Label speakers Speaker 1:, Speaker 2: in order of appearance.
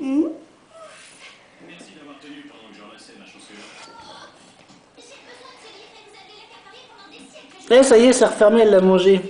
Speaker 1: Mmh.
Speaker 2: Merci d'avoir tenu pendant que j'enlaçais ma chaussure.
Speaker 1: J'ai besoin de ce livre et vous avez l'accaparé pendant des siècles. Eh, ça y est, ça refermé,
Speaker 3: elle l'a mangé.